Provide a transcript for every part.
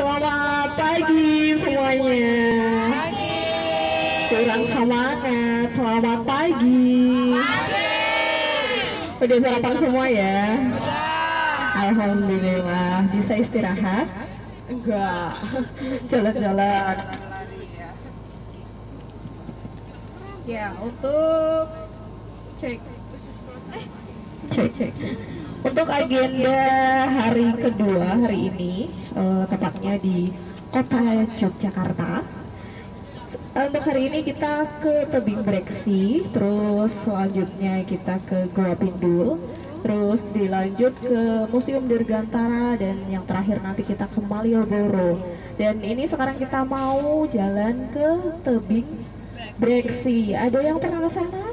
Selamat pagi semuanya. Kurang semangat. Selamat pagi. Udah sarapan semua ya? Alhamdulillah. Bisa istirahat? Enggak. Jalan-jalan. Ya, untuk cek cek cek untuk agenda hari kedua hari ini eh, tepatnya di kota Yogyakarta. Untuk hari ini kita ke tebing breksi terus selanjutnya kita ke Goa Pindul terus dilanjut ke Museum Dirgantara dan yang terakhir nanti kita ke Malioboro. Dan ini sekarang kita mau jalan ke tebing breksi. Ada yang pernah ke sana?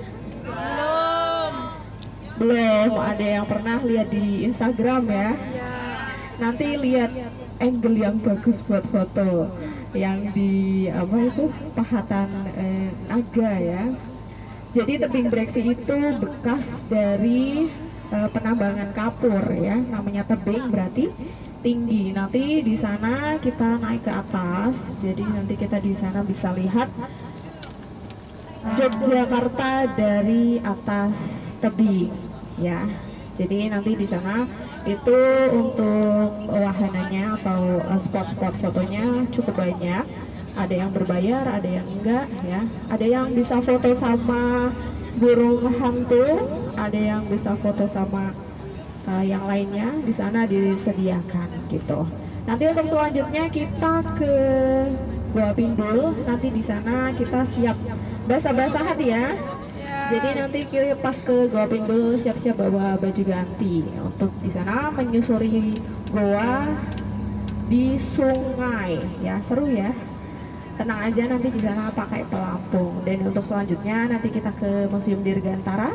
Ada yang pernah lihat di Instagram ya. Nanti lihat angle yang bagus buat foto. Yang di apa itu pahatan eh, naga ya. Jadi tebing breksi itu bekas dari eh, penambangan kapur ya. Namanya tebing berarti tinggi. Nanti di sana kita naik ke atas. Jadi nanti kita di sana bisa lihat Yogyakarta dari atas tebing ya. Jadi nanti di sana itu untuk wahananya atau eh, spot-spot fotonya cukup banyak. Ada yang berbayar, ada yang enggak ya. Ada yang bisa foto sama burung hantu, ada yang bisa foto sama uh, yang lainnya di sana disediakan gitu. Nanti untuk selanjutnya kita ke Gua Pindul. Nanti di sana kita siap basah-basahan ya. Jadi nanti kita pas ke Goa Pindul siap-siap bawa baju ganti untuk di sana menyusuri goa di sungai. Ya seru ya. Tenang aja nanti di sana pakai pelampung. Dan untuk selanjutnya nanti kita ke Museum Dirgantara.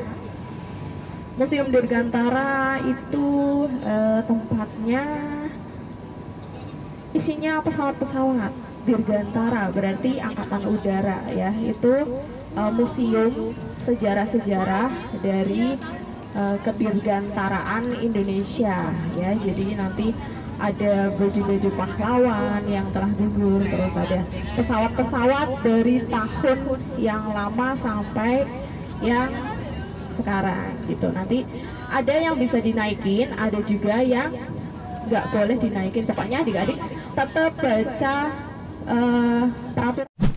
Museum Dirgantara itu eh, tempatnya isinya pesawat-pesawat Dirgantara berarti angkatan udara ya itu uh, museum sejarah-sejarah dari uh, kedirgantaraan Indonesia ya. Jadi nanti ada baju-baju pahlawan yang telah gugur terus ada pesawat-pesawat dari tahun yang lama sampai yang sekarang gitu. Nanti ada yang bisa dinaikin ada juga yang nggak boleh dinaikin. Pokoknya adik-adik tetap baca uh, peraturan